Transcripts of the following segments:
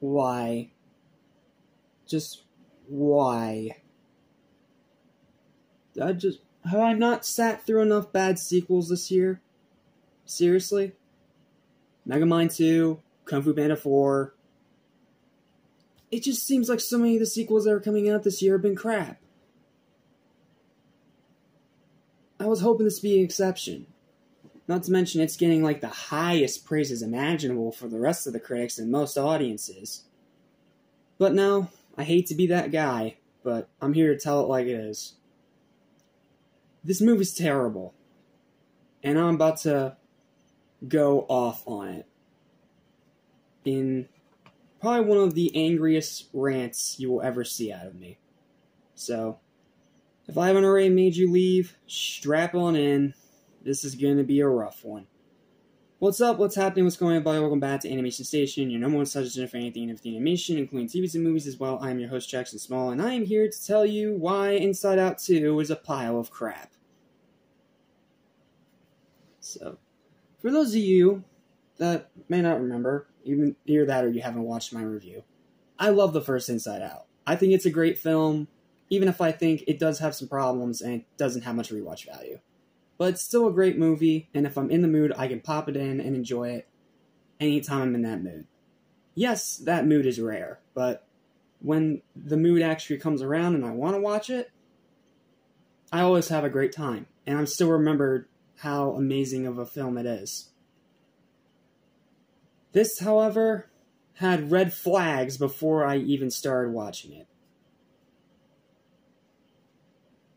why? Just why? I just have I not sat through enough bad sequels this year? Seriously? Megamind 2, Kung Fu Panda 4. It just seems like so many of the sequels that are coming out this year have been crap. I was hoping this would be an exception. Not to mention, it's getting like the highest praises imaginable for the rest of the critics and most audiences. But no, I hate to be that guy, but I'm here to tell it like it is. This movie's terrible, and I'm about to go off on it in probably one of the angriest rants you will ever see out of me. So, if I haven't already made you leave, strap on in. This is going to be a rough one. What's up? What's happening? What's going on, buddy? Welcome back to Animation Station, your number one suggestion for anything and animation, including TVs and movies as well. I'm your host, Jackson Small, and I am here to tell you why Inside Out 2 is a pile of crap. So, for those of you that may not remember, even hear that or you haven't watched my review, I love the first Inside Out. I think it's a great film, even if I think it does have some problems and it doesn't have much rewatch value. But it's still a great movie, and if I'm in the mood, I can pop it in and enjoy it anytime I'm in that mood. Yes, that mood is rare, but when the mood actually comes around and I want to watch it, I always have a great time. And I'm still remembered how amazing of a film it is. This, however, had red flags before I even started watching it.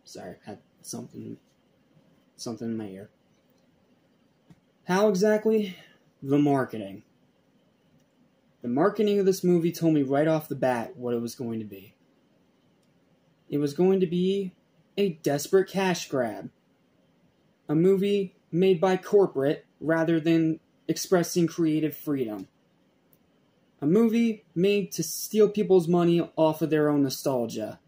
Sorry, I had something something ear. How exactly? The marketing. The marketing of this movie told me right off the bat what it was going to be. It was going to be a desperate cash grab a movie made by corporate rather than expressing creative freedom. A movie made to steal people's money off of their own nostalgia.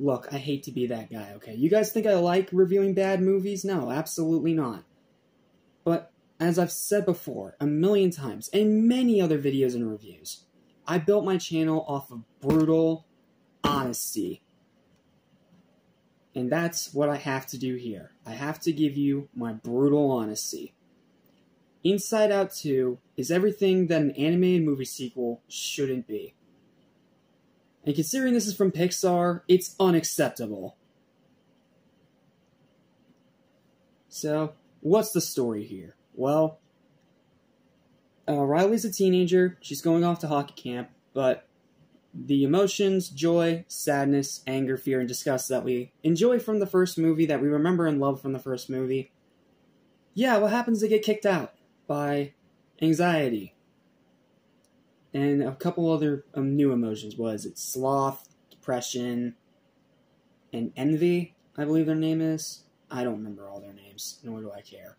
Look, I hate to be that guy, okay? You guys think I like reviewing bad movies? No, absolutely not. But as I've said before a million times, and many other videos and reviews, I built my channel off of brutal, honesty. And that's what I have to do here. I have to give you my brutal honesty. Inside Out 2 is everything that an animated movie sequel shouldn't be. And considering this is from Pixar, it's unacceptable. So, what's the story here? Well, uh, Riley's a teenager. She's going off to hockey camp, but the emotions, joy, sadness, anger, fear, and disgust that we enjoy from the first movie, that we remember and love from the first movie. Yeah, what happens to get kicked out by anxiety and a couple other um, new emotions. Was it sloth, depression, and envy? I believe their name is. I don't remember all their names, nor do I care.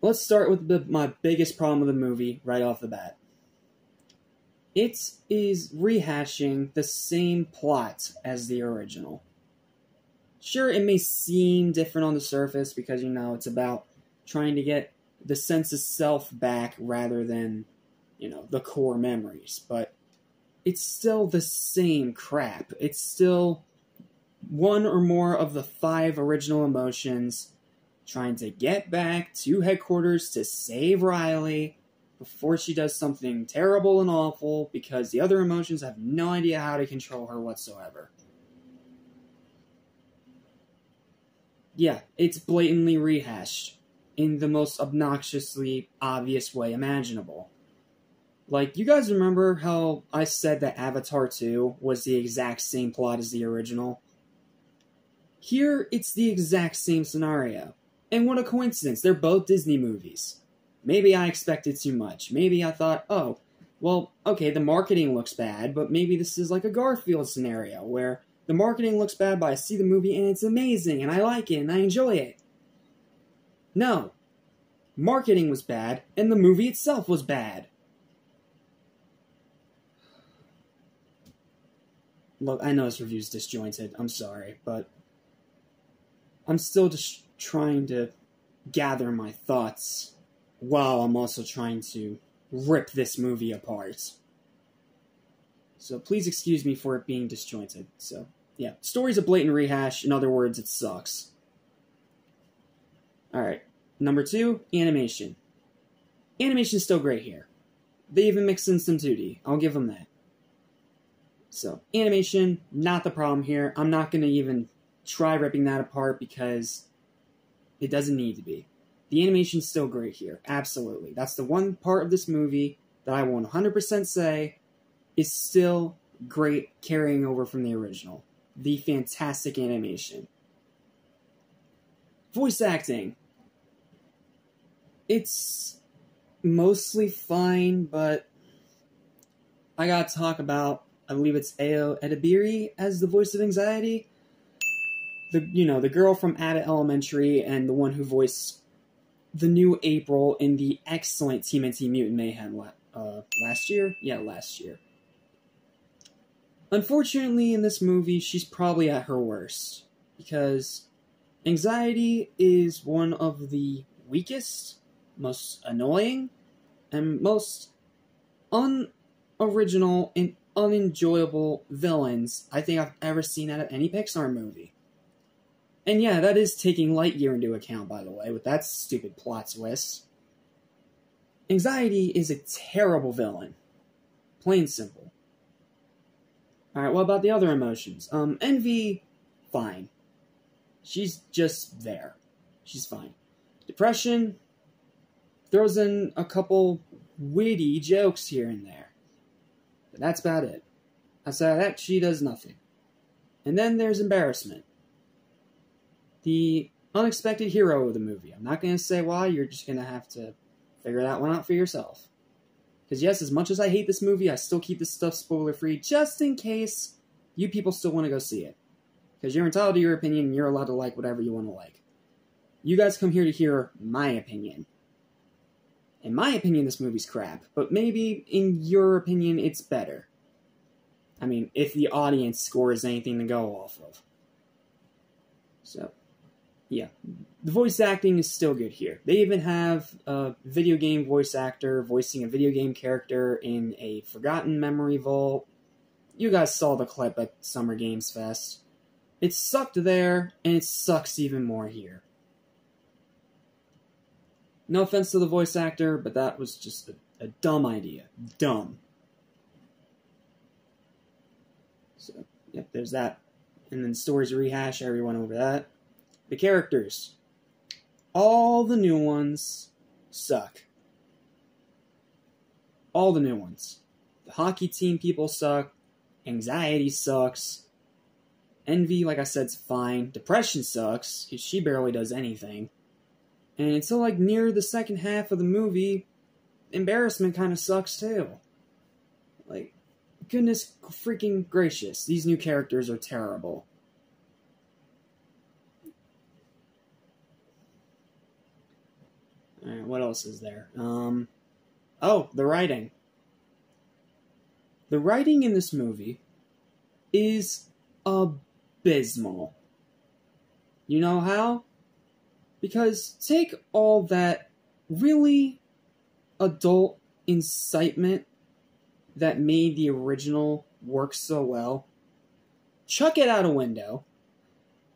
Let's start with the, my biggest problem with the movie right off the bat it is rehashing the same plot as the original. Sure, it may seem different on the surface because, you know, it's about trying to get the sense of self back rather than, you know, the core memories, but it's still the same crap. It's still one or more of the five original emotions trying to get back to headquarters to save Riley before she does something terrible and awful because the other emotions have no idea how to control her whatsoever. Yeah, it's blatantly rehashed in the most obnoxiously obvious way imaginable. Like, you guys remember how I said that Avatar 2 was the exact same plot as the original? Here, it's the exact same scenario. And what a coincidence, they're both Disney movies. Maybe I expected too much. Maybe I thought, oh, well, okay, the marketing looks bad, but maybe this is like a Garfield scenario where the marketing looks bad, but I see the movie and it's amazing and I like it and I enjoy it. No. Marketing was bad and the movie itself was bad. Look, I know this review's disjointed. I'm sorry, but I'm still just trying to gather my thoughts while I'm also trying to rip this movie apart. So please excuse me for it being disjointed. So, yeah, story's a blatant rehash. In other words, it sucks. Alright, number two, animation. Animation's still great here. They even mixed in some 2D. I'll give them that. So, animation, not the problem here. I'm not going to even try ripping that apart because it doesn't need to be. The animation's still great here. Absolutely. That's the one part of this movie that I will 100% say is still great carrying over from the original. The fantastic animation. Voice acting. It's mostly fine, but I gotta talk about, I believe it's Ayo Edebiri as the voice of anxiety. The, you know, the girl from Abbott Elementary and the one who voiced the new April in the excellent TMNT Mutant Mayhem uh, last year? Yeah, last year. Unfortunately, in this movie, she's probably at her worst because anxiety is one of the weakest, most annoying, and most unoriginal and unenjoyable villains I think I've ever seen out of any Pixar movie. And yeah, that is taking Lightyear into account, by the way, with that stupid plot twist. Anxiety is a terrible villain. Plain simple. Alright, what about the other emotions? Um, envy, fine. She's just there. She's fine. Depression throws in a couple witty jokes here and there. But that's about it. Outside that, she does nothing. And then there's embarrassment the unexpected hero of the movie. I'm not going to say why, you're just going to have to figure that one out for yourself. Because, yes, as much as I hate this movie, I still keep this stuff spoiler free just in case you people still want to go see it. Because you're entitled to your opinion and you're allowed to like whatever you want to like. You guys come here to hear my opinion. In my opinion, this movie's crap, but maybe in your opinion, it's better. I mean, if the audience score is anything to go off of. So, yeah, the voice acting is still good here. They even have a video game voice actor voicing a video game character in a Forgotten Memory Vault. You guys saw the clip at Summer Games Fest. It sucked there, and it sucks even more here. No offense to the voice actor, but that was just a, a dumb idea. Dumb. So, yep, there's that. And then stories rehash, everyone over that. The characters. All the new ones suck. All the new ones. The hockey team people suck. Anxiety sucks. Envy, like I said, is fine. Depression sucks, she barely does anything. And until like near the second half of the movie, embarrassment kind of sucks too. Like, goodness freaking gracious, these new characters are terrible. what else is there? Um, oh, the writing. The writing in this movie is abysmal. You know how? Because take all that really adult incitement that made the original work so well, chuck it out a window,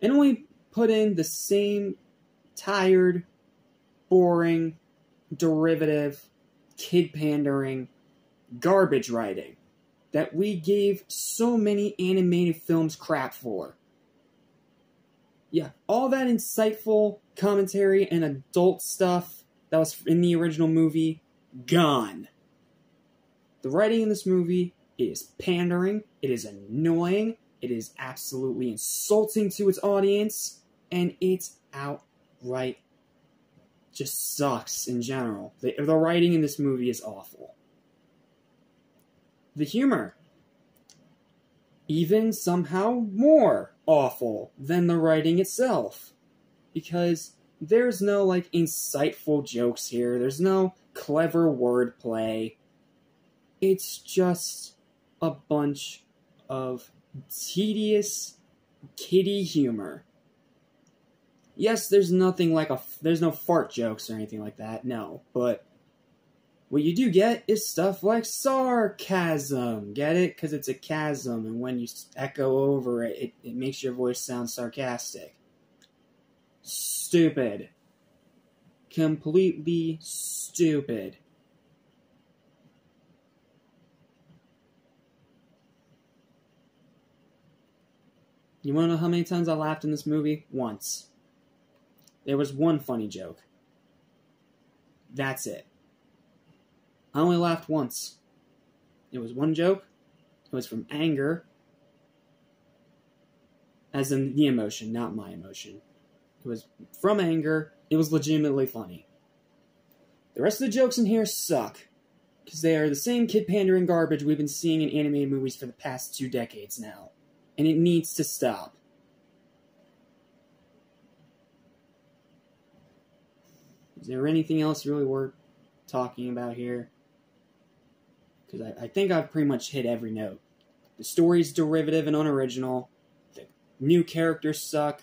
and only put in the same tired, boring, derivative, kid pandering, garbage writing that we gave so many animated films crap for. Yeah, all that insightful commentary and adult stuff that was in the original movie, gone. The writing in this movie is pandering, it is annoying, it is absolutely insulting to its audience, and it's outright just sucks in general. The, the writing in this movie is awful. The humor, even somehow more awful than the writing itself. Because there's no, like, insightful jokes here, there's no clever wordplay. It's just a bunch of tedious kitty humor Yes, there's nothing like a there's no fart jokes or anything like that. No, but what you do get is stuff like sarcasm. Get it? Because it's a chasm, and when you echo over it, it, it makes your voice sound sarcastic. Stupid. Completely stupid. You want to know how many times I laughed in this movie? Once. There was one funny joke. That's it. I only laughed once. It was one joke. It was from anger, as in the emotion, not my emotion. It was from anger. It was legitimately funny. The rest of the jokes in here suck, because they are the same kid pandering garbage we've been seeing in animated movies for the past two decades now and it needs to stop. Is there anything else really worth talking about here? Because I, I, think I've pretty much hit every note. The story's derivative and unoriginal. The new characters suck.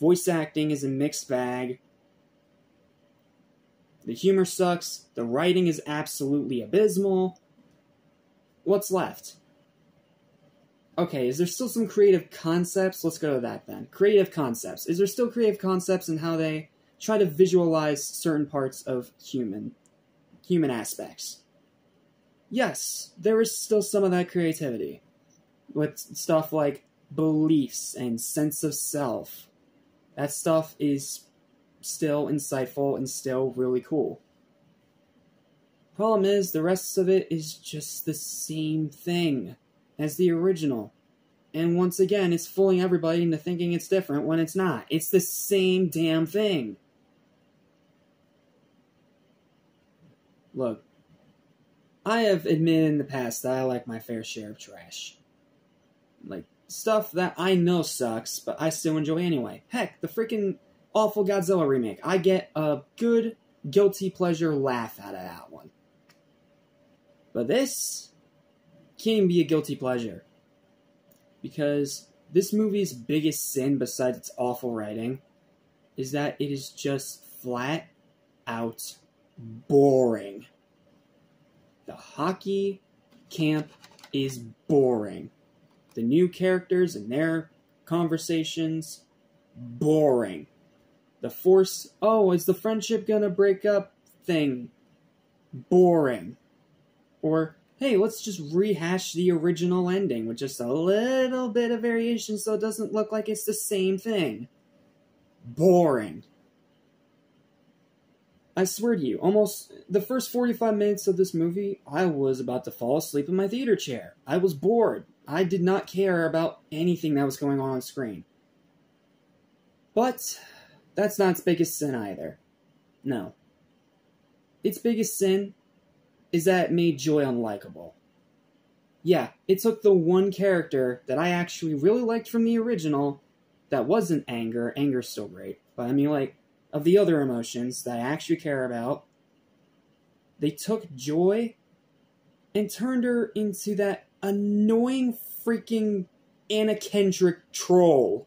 Voice acting is a mixed bag. The humor sucks. The writing is absolutely abysmal. What's left? okay, is there still some creative concepts? Let's go to that then. Creative concepts. Is there still creative concepts in how they try to visualize certain parts of human human aspects? Yes, there is still some of that creativity with stuff like beliefs and sense of self. That stuff is still insightful and still really cool. Problem is, the rest of it is just the same thing as the original. And once again, it's fooling everybody into thinking it's different when it's not. It's the same damn thing. Look, I have admitted in the past that I like my fair share of trash. Like, stuff that I know sucks, but I still enjoy anyway. Heck, the freaking awful Godzilla remake. I get a good, guilty pleasure laugh out of that one. But this, can't be a guilty pleasure. Because this movie's biggest sin, besides its awful writing, is that it is just flat out boring. The hockey camp is boring. The new characters and their conversations, boring. The force, oh, is the friendship gonna break up thing, boring. Or hey, let's just rehash the original ending with just a little bit of variation so it doesn't look like it's the same thing. Boring. I swear to you, almost the first 45 minutes of this movie, I was about to fall asleep in my theater chair. I was bored. I did not care about anything that was going on on screen. But that's not its biggest sin either. No. Its biggest sin is that it made Joy unlikable. Yeah, it took the one character that I actually really liked from the original that wasn't anger. Anger's still great. But I mean, like, of the other emotions that I actually care about, they took Joy and turned her into that annoying freaking Anna Kendrick troll.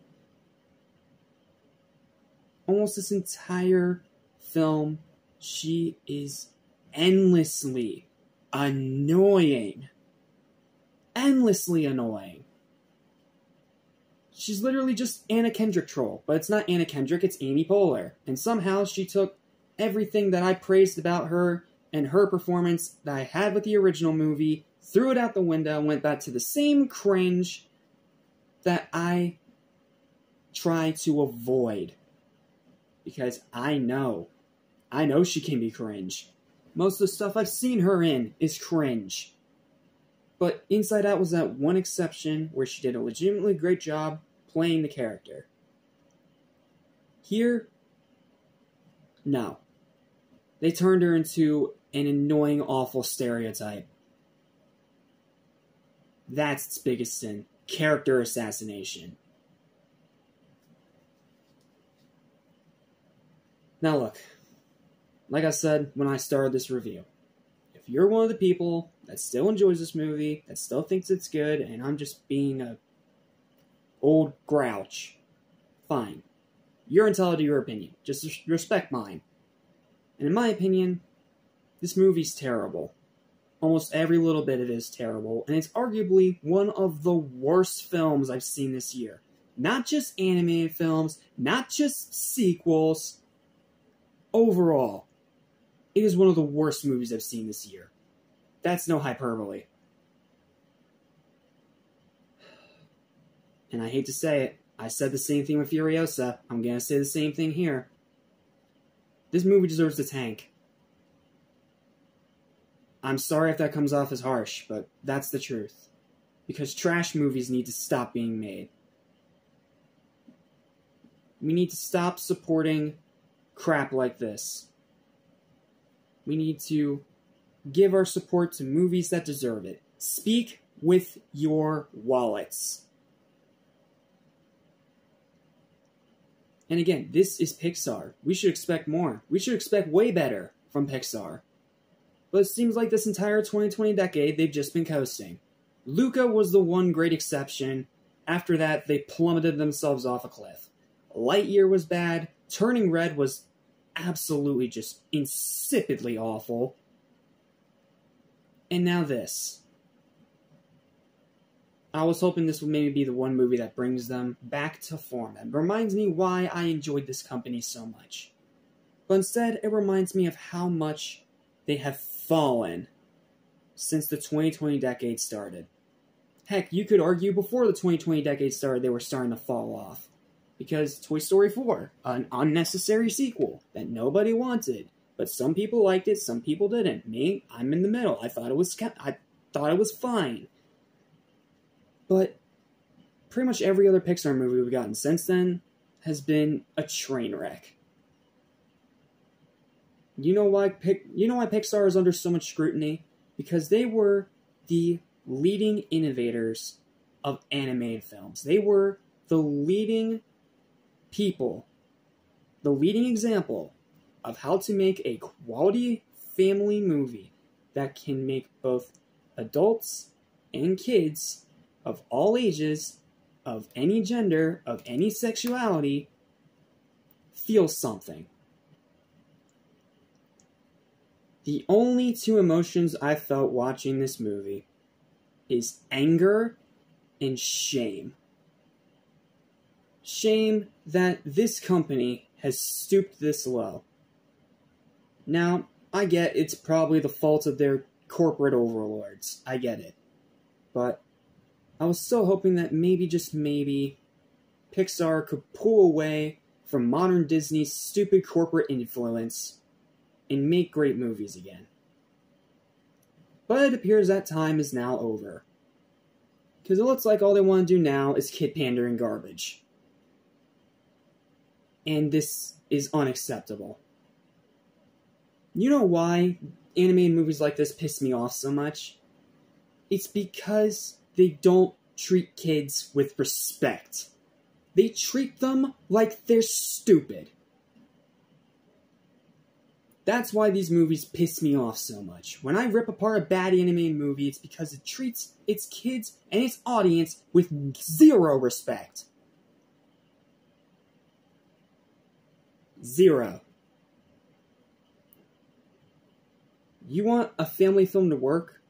Almost this entire film, she is endlessly annoying. Endlessly annoying. She's literally just Anna Kendrick troll, but it's not Anna Kendrick, it's Amy Poehler. And somehow she took everything that I praised about her and her performance that I had with the original movie, threw it out the window, went back to the same cringe that I try to avoid. Because I know, I know she can be cringe. Most of the stuff I've seen her in is cringe. But Inside Out was that one exception where she did a legitimately great job playing the character. Here, no. They turned her into an annoying, awful stereotype. That's its biggest sin character assassination. Now, look, like I said when I started this review, if you're one of the people that still enjoys this movie, that still thinks it's good, and I'm just being a old grouch, fine. You're entitled to your opinion. Just respect mine. And in my opinion, this movie's terrible. Almost every little bit of it is terrible, and it's arguably one of the worst films I've seen this year. Not just animated films, not just sequels. Overall, it is one of the worst movies I've seen this year. That's no hyperbole. And I hate to say it, I said the same thing with Furiosa. I'm gonna say the same thing here. This movie deserves the tank. I'm sorry if that comes off as harsh, but that's the truth. Because trash movies need to stop being made. We need to stop supporting crap like this. We need to give our support to movies that deserve it. Speak with your wallets. And again, this is Pixar. We should expect more. We should expect way better from Pixar. But it seems like this entire 2020 decade, they've just been coasting. Luca was the one great exception. After that, they plummeted themselves off a cliff. Lightyear was bad. Turning Red was absolutely just insipidly awful. And now this. I was hoping this would maybe be the one movie that brings them back to form and reminds me why I enjoyed this company so much. But instead, it reminds me of how much they have fallen since the 2020 decade started. Heck, you could argue before the 2020 decade started, they were starting to fall off. Because Toy Story 4, an unnecessary sequel that nobody wanted, but some people liked it, some people didn't. Me, I'm in the middle. I thought it was I thought it was fine. But pretty much every other Pixar movie we've gotten since then has been a train wreck. You know why you know why Pixar is under so much scrutiny? Because they were the leading innovators of animated films. They were the leading people, the leading example of how to make a quality family movie that can make both adults and kids of all ages, of any gender, of any sexuality, feel something. The only two emotions I felt watching this movie is anger and shame. Shame that this company has stooped this low. Now, I get it's probably the fault of their corporate overlords. I get it. But I was still hoping that maybe, just maybe, Pixar could pull away from modern Disney's stupid corporate influence and make great movies again. But it appears that time is now over. Because it looks like all they want to do now is kid pandering garbage. And this is unacceptable. You know why animated movies like this piss me off so much? It's because they don't treat kids with respect. They treat them like they're stupid. That's why these movies piss me off so much. When I rip apart a bad animated movie, it's because it treats its kids and its audience with zero respect. Zero. You want a family film to work?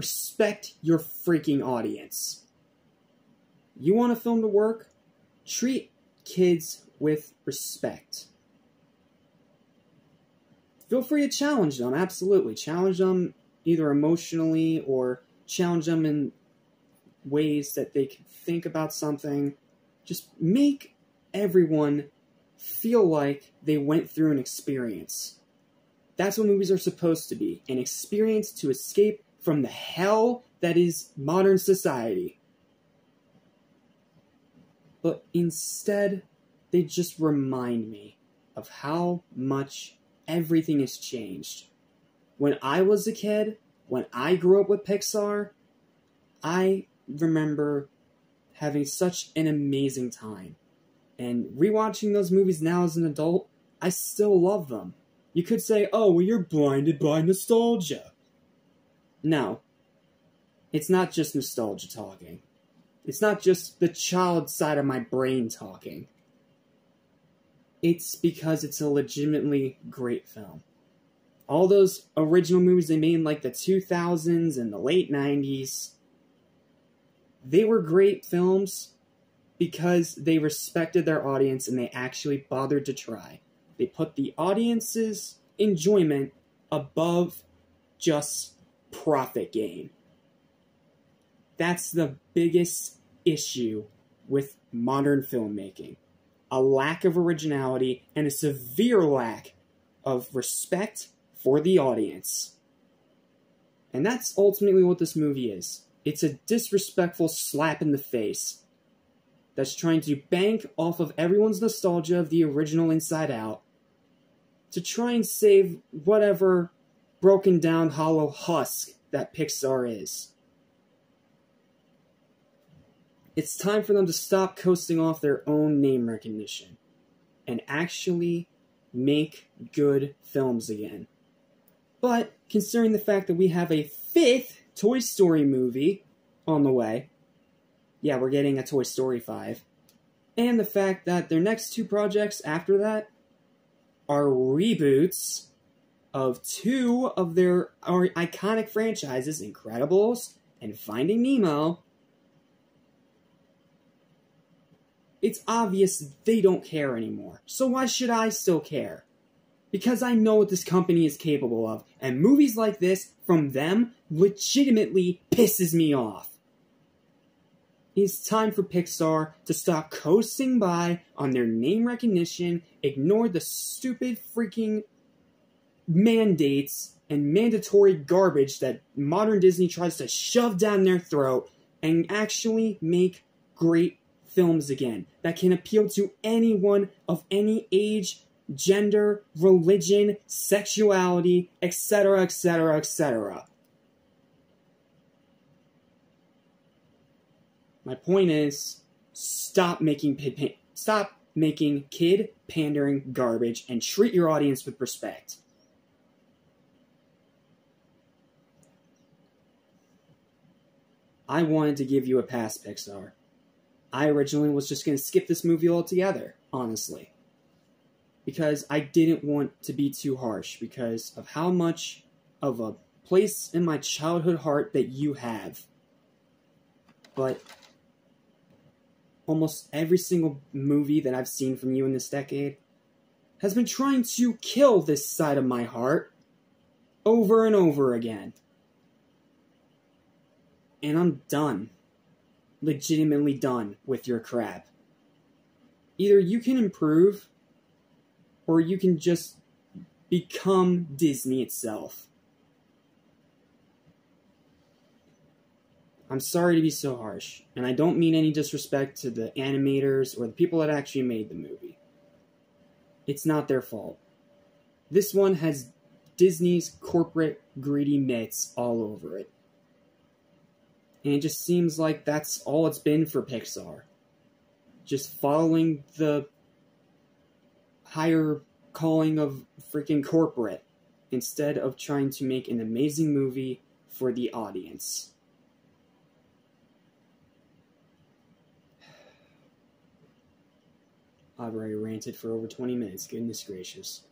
Respect your freaking audience. You want a film to work? Treat kids with respect feel free to challenge them. Absolutely. Challenge them either emotionally or challenge them in ways that they can think about something. Just make everyone feel like they went through an experience. That's what movies are supposed to be an experience to escape from the hell that is modern society. But instead, they just remind me of how much everything has changed. When I was a kid, when I grew up with Pixar, I remember having such an amazing time. And rewatching those movies now as an adult, I still love them. You could say, oh, well, you're blinded by nostalgia. No. It's not just nostalgia talking. It's not just the child side of my brain talking. it's because it's a legitimately great film. All those original movies they made in like the 2000s and the late 90s, they were great films because they respected their audience and they actually bothered to try. They put the audience's enjoyment above just profit gain. That's the biggest issue with modern filmmaking a lack of originality and a severe lack of respect for the audience. And that's ultimately what this movie is. It's a disrespectful slap in the face that's trying to bank off of everyone's nostalgia of the original Inside Out to try and save whatever broken down hollow husk that Pixar is. It's time for them to stop coasting off their own name recognition and actually make good films again. But considering the fact that we have a fifth Toy Story movie on the way, yeah, we're getting a Toy Story 5, and the fact that their next two projects after that are reboots of two of their iconic franchises, Incredibles and Finding Nemo, it's obvious they don't care anymore. So why should I still care? Because I know what this company is capable of, and movies like this from them legitimately pisses me off. It's time for Pixar to stop coasting by on their name recognition, ignore the stupid freaking mandates and mandatory garbage that modern Disney tries to shove down their throat, and actually make great films again that can appeal to anyone of any age, gender, religion, sexuality, etc., etc., etc. My point is, stop making stop making kid pandering garbage and treat your audience with respect. I wanted to give you a pass, Pixar. I originally was just going to skip this movie altogether, honestly. Because I didn't want to be too harsh, because of how much of a place in my childhood heart that you have. But almost every single movie that I've seen from you in this decade has been trying to kill this side of my heart over and over again. And I'm done legitimately done with your crap. Either you can improve, or you can just become Disney itself. I'm sorry to be so harsh, and I don't mean any disrespect to the animators or the people that actually made the movie. It's not their fault. This one has Disney's corporate greedy mitts all over it. And it just seems like that's all it's been for Pixar. Just following the higher calling of freaking corporate instead of trying to make an amazing movie for the audience. I've already ranted for over 20 minutes, goodness gracious.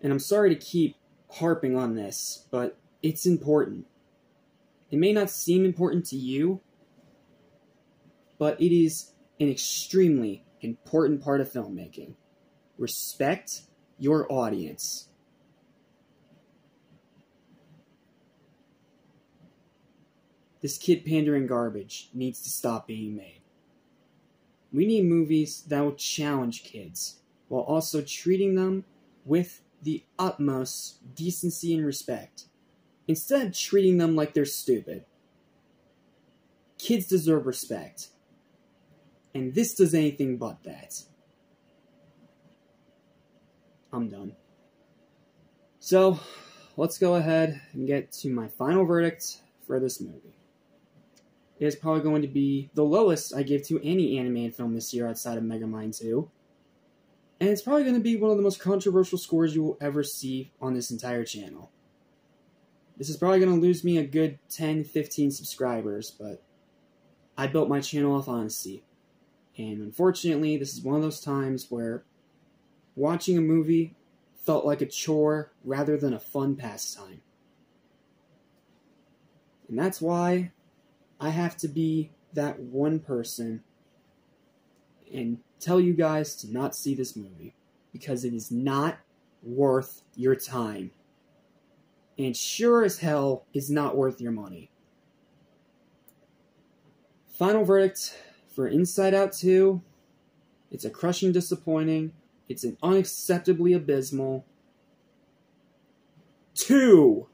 And I'm sorry to keep harping on this, but it's important. It may not seem important to you, but it is an extremely important part of filmmaking. Respect your audience. This kid pandering garbage needs to stop being made. We need movies that will challenge kids while also treating them with the utmost decency and respect instead of treating them like they're stupid. Kids deserve respect. And this does anything but that. I'm done. So, let's go ahead and get to my final verdict for this movie. It is probably going to be the lowest I give to any animated film this year outside of Megamind 2. And it's probably going to be one of the most controversial scores you will ever see on this entire channel. This is probably going to lose me a good 10, 15 subscribers, but I built my channel off honesty. And unfortunately, this is one of those times where watching a movie felt like a chore rather than a fun pastime. And that's why I have to be that one person and tell you guys to not see this movie because it is not worth your time. And sure as hell is not worth your money. Final verdict for Inside Out 2 it's a crushing disappointing. It's an unacceptably abysmal. 2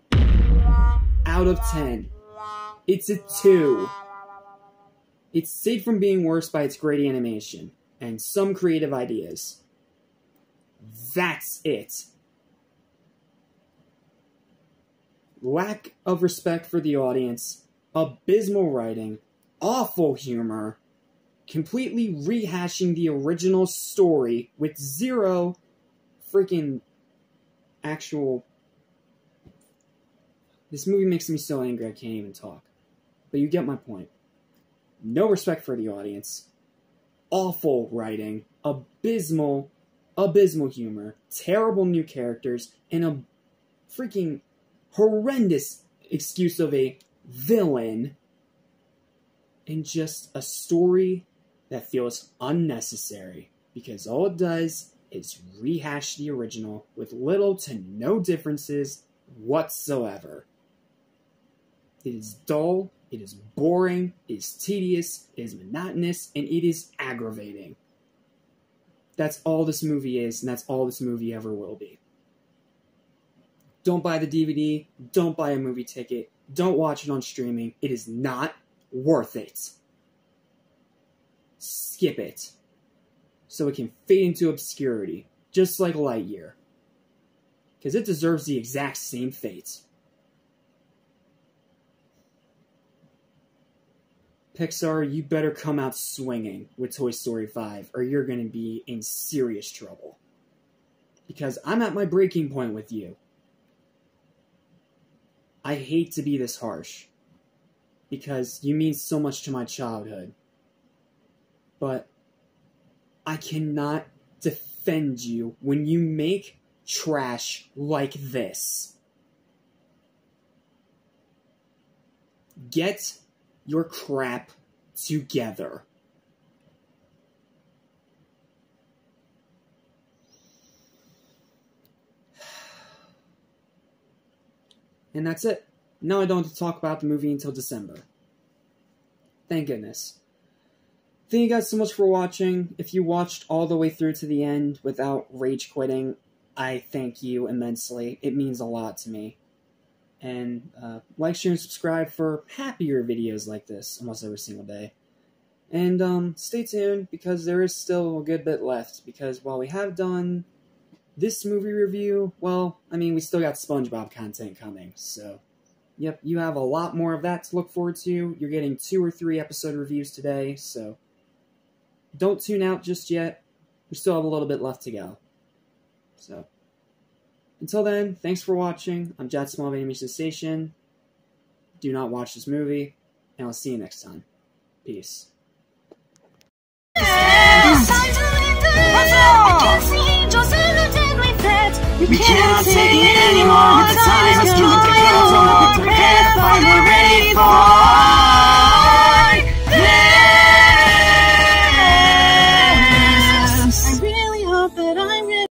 out of 10. It's a 2. It's saved from being worse by its great animation and some creative ideas. That's it. Lack of respect for the audience, abysmal writing, awful humor, completely rehashing the original story with zero freaking actual. This movie makes me so angry I can't even talk. But you get my point. No respect for the audience. Awful writing. Abysmal, abysmal humor. Terrible new characters. And a freaking horrendous excuse of a villain. And just a story that feels unnecessary because all it does is rehash the original with little to no differences whatsoever. It is dull, it is boring, it is tedious, it is monotonous, and it is aggravating. That's all this movie is, and that's all this movie ever will be. Don't buy the DVD, don't buy a movie ticket, don't watch it on streaming. It is not worth it skip it so it can fade into obscurity, just like Lightyear. Because it deserves the exact same fate. Pixar, you better come out swinging with Toy Story 5, or you're going to be in serious trouble. Because I'm at my breaking point with you. I hate to be this harsh. Because you mean so much to my childhood but I cannot defend you when you make trash like this. Get your crap together. And that's it. Now I don't talk about the movie until December. Thank goodness. Thank you guys so much for watching. If you watched all the way through to the end without rage quitting, I thank you immensely. It means a lot to me. And uh, like, share, and subscribe for happier videos like this almost every single day. And um, stay tuned because there is still a good bit left. Because while we have done this movie review, well, I mean, we still got SpongeBob content coming. So, yep, you have a lot more of that to look forward to. You're getting two or three episode reviews today, so don't tune out just yet. We still have a little bit left to go. So, until then, thanks for watching. I'm Jet Small of Animation Station. Do not watch this movie, and I'll see you next time. Peace. We can't take it anymore. The time is too late. We're ready for.